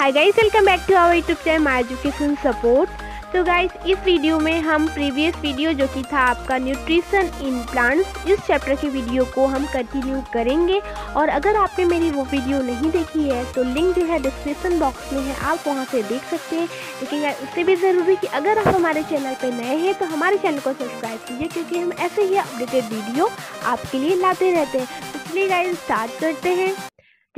Hi guys welcome back to our YouTube channel my education support तो guys इस video में हम previous video जो कि था आपका न्यूट्रिशन इन प्लांट्स इस चैप्टर की वीडियो को हम कंटिन्यू करेंगे। और अगर आपने मेरी वो वीडियो नहीं देखी है तो लिंक जो है डिस्क्रिप्शन बॉक्स में है, आप वहाँ से देख सकते हैं। लेकिन यार, उससे भी ज़रूरी कि अगर आप हमारे चैनल पर नए हैं तो हमारे चैनल को सब्सक्राइब कीजिए, क्योंकि हम ऐसे ही अपडेटेड वीडियो आपके लिए लाते रहते हैं। इसलिए गाइज़ स्टार्ट करते हैं।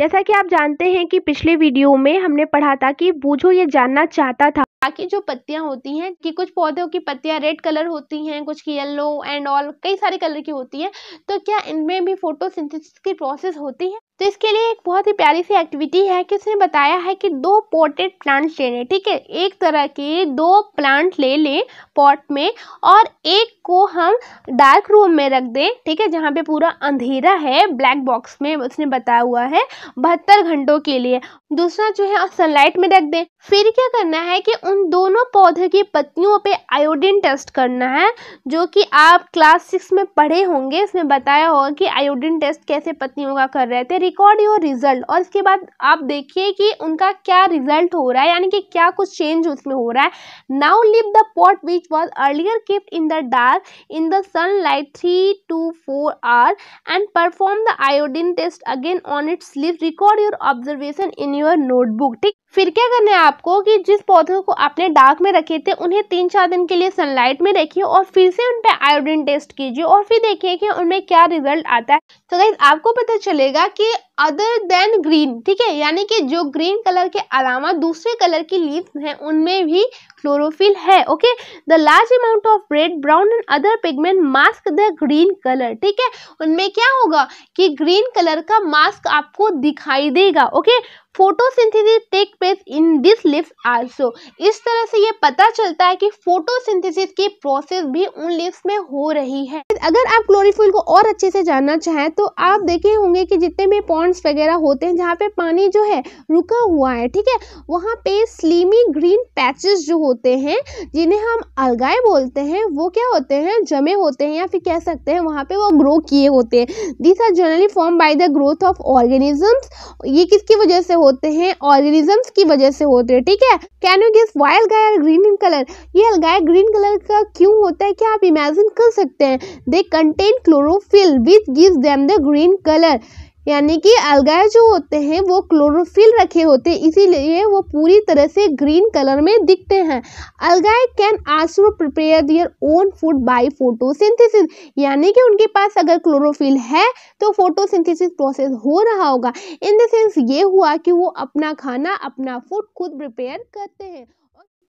जैसा कि आप जानते हैं कि पिछले वीडियो में हमने पढ़ा था कि बूझो ये जानना चाहता था। बाकी जो पत्तियाँ होती हैं, कि कुछ पौधों की पत्तियाँ रेड कलर होती हैं, कुछ की येलो एंड ऑल कई सारे कलर की होती हैं तो क्या इनमें भी फोटोसिंथेसिस की प्रोसेस होती है? तो इसके लिए एक बहुत ही प्यारी सी एक्टिविटी है कि उसने बताया है कि दो पोटेड प्लांट्स लेने ठीक है? एक तरह के दो प्लांट ले लें पॉट में और एक को हम डार्क रूम में रख दें, ठीक है? जहाँ पे पूरा अंधेरा है ब्लैक बॉक्स में उसने बताया हुआ है, बहत्तर घंटों के लिए। दूसरा जो है सनलाइट में रख दें। फिर क्या करना है कि उन दोनों पौधे की पत्तियों पे आयोडीन टेस्ट करना है, जो कि आप क्लास सिक्स में पढ़े होंगे। इसमें बताया होगा कि आयोडीन टेस्ट कैसे पत्तियों का कर रहे थे। रिकॉर्ड योर रिज़ल्ट और इसके बाद आप देखिए कि उनका क्या रिज़ल्ट हो रहा है, यानी कि क्या कुछ चेंज उसमें हो रहा है। Now leave the pot which was earlier keeped in the dark in the sunlight three to four hours and perform the iodine test again on its leaf record your observation in your notebook ठीक? फिर क्या करना है आपको कि जिस पौधों को आपने डार्क में रखे थे, उन्हें तीन चार दिन के लिए सनलाइट में रखिए और फिर से उन पर आयोडीन टेस्ट कीजिए और फिर देखिए कि उनमें क्या रिज़ल्ट आता है। तो गाइज़ आपको पता चलेगा कि अदर देन ग्रीन ठीक है? यानी कि जो ग्रीन कलर के अलावा दूसरे कलर की लीव्स हैं, उनमें भी क्लोरोफिल है okay the large amount of red brown and other pigment mask the green colour ठीक है? उनमें क्या होगा कि ग्रीन कलर का मास्क आपको दिखाई देगा okay photosynthesis take place in this leaves also इस तरह से ये पता चलता है कि फोटोसिंथेसिस की प्रोसेस भी उन लिप्स में हो रही है। अगर आप क्लोरोफिल को और अच्छे से जानना चाहें तो आप देखे होंगे कि जितने भी पॉन्ड्स वगैरह होते हैं, जहाँ पे पानी जो है, रुका हुआ है, ठीक है? वहाँ पे स्लीमी ग्रीन पैचेस जो होते हैं, जिन्हें हम अलगाए बोलते हैं, वो क्या होते हैं? जमे होते हैं या फिर कह सकते हैं, वहाँ पे वो ग्रो किए होते हैं। This are generally form by the growth of organisms ये किसकी वजह से होते हैं? ऑर्गेनिजम्स की वजह से होते हैं, ठीक है? Can you guess why algae green in colour ये अलगाए ग्रीन कलर का क्यों होता है? क्या आप इमेजिन कर सकते हैं? They contain chlorophyll which gives them the green colour यानी कि अलगाए जो होते हैं, वो क्लोरोफिल रखे होते हैं, इसीलिए वो पूरी तरह से ग्रीन कलर में दिखते हैं। Algae can also prepare their own food by photosynthesis यानी कि उनके पास अगर क्लोरोफिल है तो फोटोसिंथेसिस प्रोसेस हो रहा होगा। इन द सेंस ये हुआ कि वो अपना खाना, अपना फ़ूड खुद प्रिपेयर करते हैं।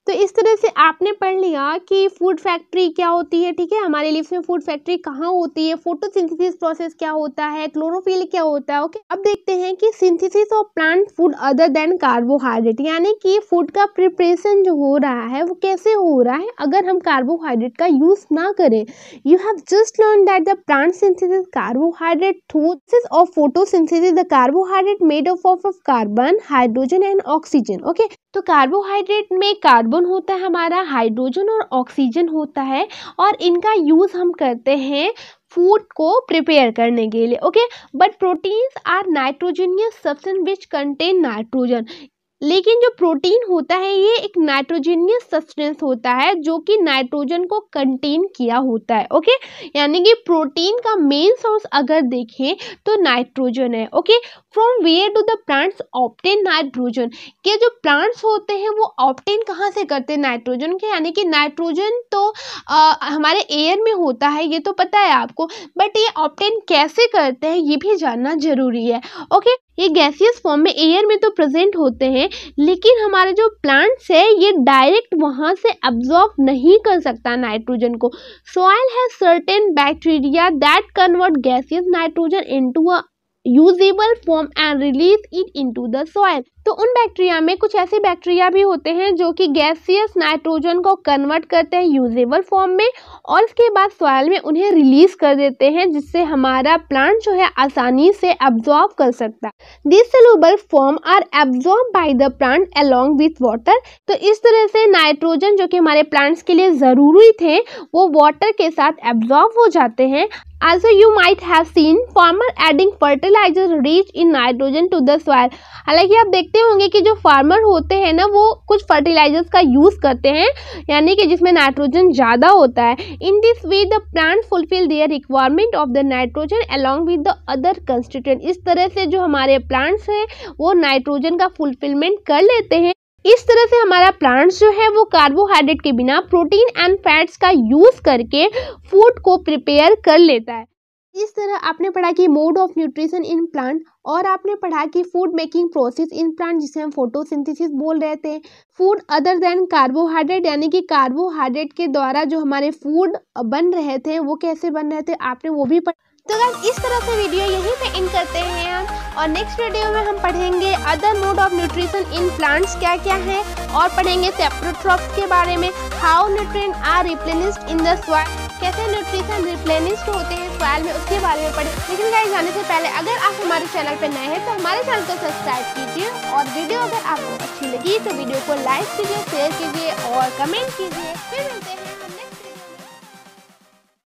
तो इस तरह से आपने पढ़ लिया कि फ़ूड फैक्ट्री क्या होती है, ठीक है? हमारे लिप्स में फ़ूड फैक्ट्री कहाँ होती है? फोटोसिंथेसिस प्रोसेस क्या होता है? क्लोरोफिल क्या होता है? ओके अब देखते हैं कि synthesis of plant food other than carbohydrate यानी कि फ़ूड का प्रिपरेशन जो हो रहा है, वो कैसे हो रहा है? अगर हम कार्बोहाइड्रेट का यूज़ ना करें you have just learn that the plant synthesis carbohydrate through of photosynthesis the carbohydrate made of of carbon hydrogen and oxygen okay तो कार्बोहाइड्रेट में कार्बन होता है हमारा, हाइड्रोजन और ऑक्सीजन होता है और इनका यूज़ हम करते हैं फ़ूड को प्रिपेयर करने के लिए, okay? But proteins are nitrogenous substance which contain nitrogen लेकिन जो प्रोटीन होता है ये एक नाइट्रोजनियस सब्सटेंस होता है जो कि नाइट्रोजन को कंटेन किया होता है ओके? यानी कि प्रोटीन का मेन सोर्स अगर देखें तो नाइट्रोजन है okay? From where do the plants obtain nitrogen? के जो प्लांट्स होते हैं वो ऑप्टेन कहाँ से करते हैं? नाइट्रोजन के यानी कि नाइट्रोजन तो आ, हमारे एयर में होता है ये तो पता है आपको बट ये ऑप्टेन कैसे करते हैं ये भी जानना ज़रूरी है ओके? ये गैसियस फॉर्म में एयर में तो प्रेजेंट होते हैं, लेकिन हमारे जो प्लांट्स है, ये डायरेक्ट वहाँ से अब्जॉर्ब नहीं कर सकता नाइट्रोजन को। सॉइल है certain bacteria that convert gaseous nitrogen into a usable form and release it into the soil तो उन बैक्टीरिया में कुछ ऐसे बैक्टीरिया भी होते हैं जो कि गैसियस नाइट्रोजन को कन्वर्ट करते हैं यूजेबल फॉर्म में और उसके बाद सॉइल में उन्हें रिलीज़ कर देते हैं जिससे हमारा प्लांट जो है आसानी से एब्जॉर्ब कर सकता है। This soluble form are absorb by the plant along with water तो इस तरह से नाइट्रोजन जो कि हमारे प्लांट्स के लिए ज़रूरी थे वो वाटर के साथ एब्जॉर्ब हो जाते हैं। Also, you might have seen farmer adding fertilizer rich in nitrogen to the soil. हालाँकि आप देखते देखते होंगे कि जो फार्मर होते हैं ना, वो कुछ फर्टिलाइजर्स का यूज़ करते हैं, यानी कि जिसमें नाइट्रोजन ज़्यादा होता है। In this way the plant fulfil their requirement of the nitrogen along with the other constituent इस तरह से जो हमारे प्लांट्स हैं, वो नाइट्रोजन का फुलफिलमेंट कर लेते हैं। इस तरह से हमारा प्लांट्स जो है, वो कार्बोहाइड्रेट के बिना प्रोटीन एंड फैट्स का यूज़ करके फ़ूड को प्रिपेयर कर लेता है। इस तरह आपने पढ़ा कि mode of nutrition in plant और आपने पढ़ा कि food making process in plant जिसे हम फोटोसिंथेसिस बोल रहे थे। फ़ूड अदर देन कार्बोहाइड्रेट यानी कि कार्बोहाइड्रेट के द्वारा जो हमारे फ़ूड बन रहे थे, वो कैसे बन रहे थे, आपने वो भी पढ़ा। तो गाइस इस तरह से वीडियो यहीं पे इन करते हैं हम और नेक्स्ट वीडियो में हम पढ़ेंगे other mode of nutrition in plants क्या क्या है और पढ़ेंगे सेप्रोट्रॉप्स के बारे में how nutrient are replenished in the soil कैसे न्यूट्रिशन रिप्लेनिस्ट होते हैं सॉयल में, उसके बारे में पढ़े। लेकिन गाइस जाने से पहले, अगर आप हमारे चैनल पर नए हैं तो हमारे चैनल को सब्सक्राइब कीजिए और वीडियो अगर आपको अच्छी लगी तो वीडियो को लाइक कीजिए शेयर कीजिए और कमेंट कीजिए। फिर मिलते हैं।